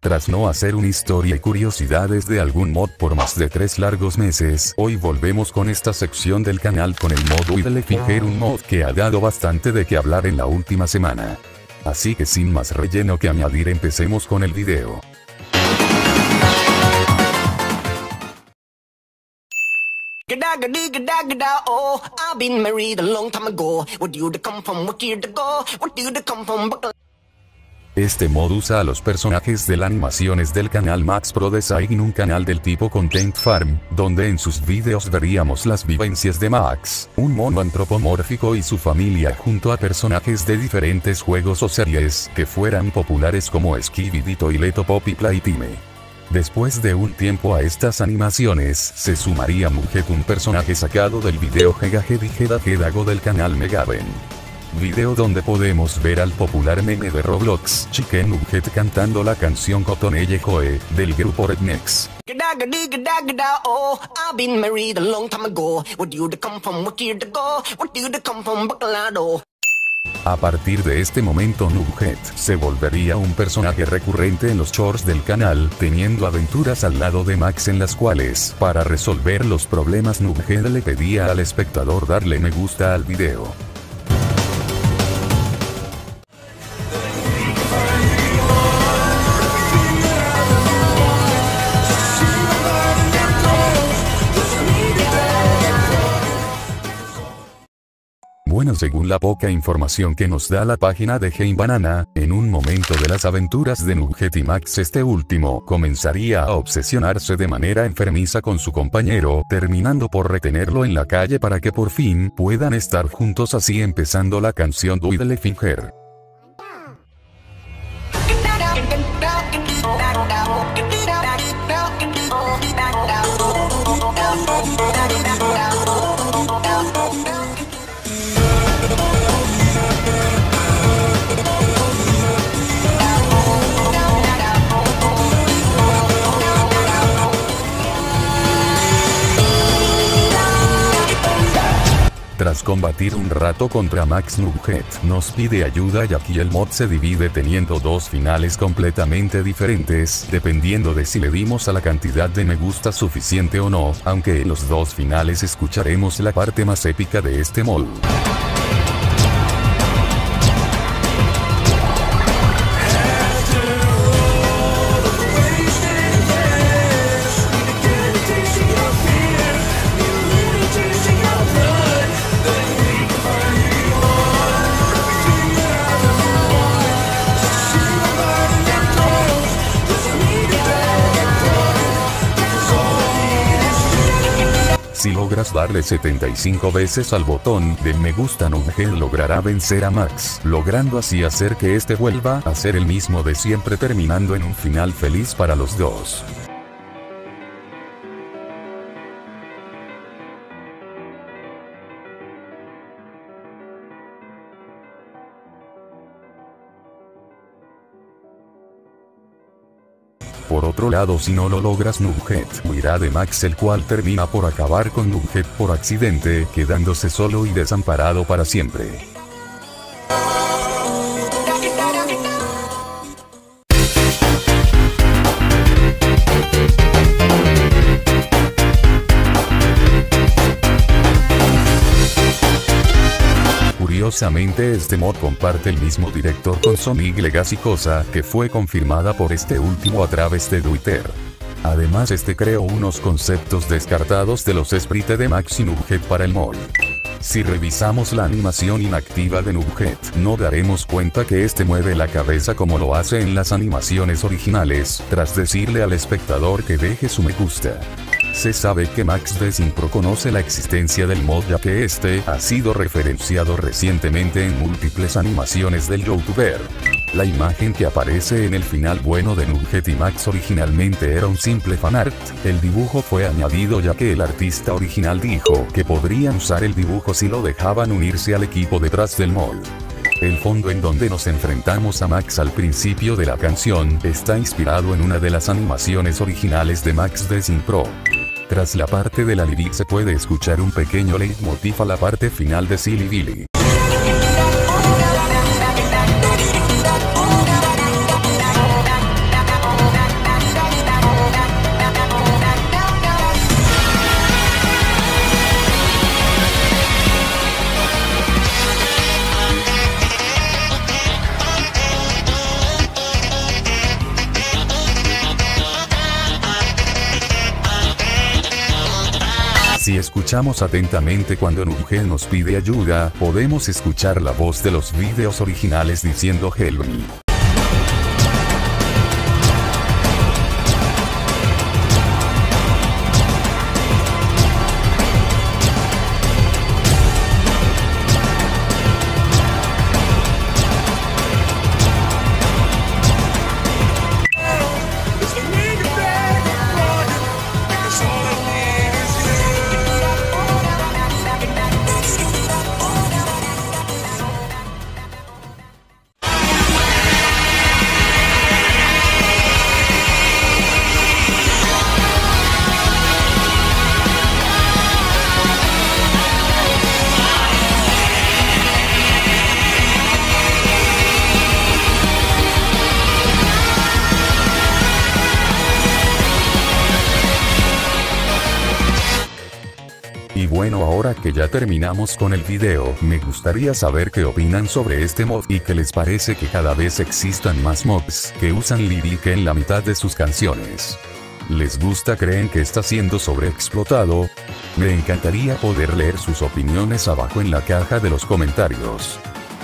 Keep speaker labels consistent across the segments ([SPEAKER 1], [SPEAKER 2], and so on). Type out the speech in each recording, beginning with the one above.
[SPEAKER 1] Tras no hacer una historia y curiosidades de algún mod por más de tres largos meses, hoy volvemos con esta sección del canal con el mod Widle Finger un mod que ha dado bastante de qué hablar en la última semana. Así que sin más relleno que añadir empecemos con el video. Este mod usa a los personajes de las animaciones del canal Max Pro Design un canal del tipo Content Farm, donde en sus vídeos veríamos las vivencias de Max, un mono antropomórfico y su familia junto a personajes de diferentes juegos o series que fueran populares como Skibidi Toilet o Pop y Playtime. Después de un tiempo a estas animaciones, se sumaría Mujet un personaje sacado del video Hega Hedago del canal Megaben video donde podemos ver al popular meme de Roblox Chicken Nugget cantando la canción Cotonelle Joe del grupo Rednex. A partir de este momento Nugget se volvería un personaje recurrente en los shorts del canal, teniendo aventuras al lado de Max en las cuales, para resolver los problemas Nugget le pedía al espectador darle me gusta al video. Según la poca información que nos da la página de Game Banana, en un momento de las aventuras de Nugget y Max este último comenzaría a obsesionarse de manera enfermiza con su compañero, terminando por retenerlo en la calle para que por fin puedan estar juntos así empezando la canción Duidele Finger. Combatir un rato contra Max Nugget, nos pide ayuda y aquí el mod se divide teniendo dos finales completamente diferentes, dependiendo de si le dimos a la cantidad de me gusta suficiente o no, aunque en los dos finales escucharemos la parte más épica de este mod. Si logras darle 75 veces al botón de me gusta Nugget logrará vencer a Max, logrando así hacer que este vuelva a ser el mismo de siempre terminando en un final feliz para los dos. Por otro lado si no lo logras Nugget huirá de Max el cual termina por acabar con Nugget por accidente quedándose solo y desamparado para siempre. Curiosamente este mod comparte el mismo director con Sonic Legacy cosa que fue confirmada por este último a través de Twitter. Además este creó unos conceptos descartados de los sprites de Max y Nugget para el mod. Si revisamos la animación inactiva de Nugget, no daremos cuenta que este mueve la cabeza como lo hace en las animaciones originales, tras decirle al espectador que deje su me gusta. Se sabe que Max Pro conoce la existencia del mod ya que este ha sido referenciado recientemente en múltiples animaciones del youtuber. La imagen que aparece en el final bueno de Nugget y Max originalmente era un simple fanart, el dibujo fue añadido ya que el artista original dijo que podrían usar el dibujo si lo dejaban unirse al equipo detrás del mod. El fondo en donde nos enfrentamos a Max al principio de la canción está inspirado en una de las animaciones originales de Max Design Pro. Tras la parte de la lyric se puede escuchar un pequeño leitmotiv a la parte final de Silly Billy. Si escuchamos atentamente cuando Nugel nos pide ayuda, podemos escuchar la voz de los videos originales diciendo help me. Y bueno ahora que ya terminamos con el video, me gustaría saber qué opinan sobre este mod y qué les parece que cada vez existan más mods que usan lírica en la mitad de sus canciones. ¿Les gusta? ¿Creen que está siendo sobreexplotado? Me encantaría poder leer sus opiniones abajo en la caja de los comentarios.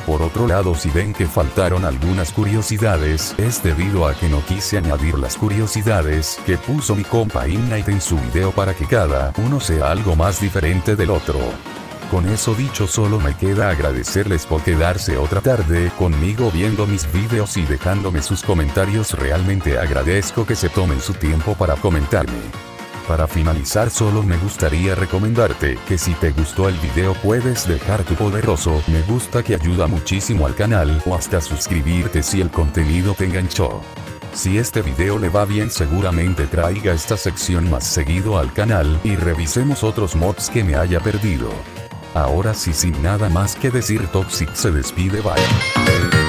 [SPEAKER 1] Por otro lado si ven que faltaron algunas curiosidades, es debido a que no quise añadir las curiosidades que puso mi compa Innight en su video para que cada uno sea algo más diferente del otro. Con eso dicho solo me queda agradecerles por quedarse otra tarde conmigo viendo mis videos y dejándome sus comentarios realmente agradezco que se tomen su tiempo para comentarme. Para finalizar solo me gustaría recomendarte que si te gustó el video puedes dejar tu poderoso me gusta que ayuda muchísimo al canal o hasta suscribirte si el contenido te enganchó. Si este video le va bien seguramente traiga esta sección más seguido al canal y revisemos otros mods que me haya perdido. Ahora sí sin nada más que decir Toxic se despide bye.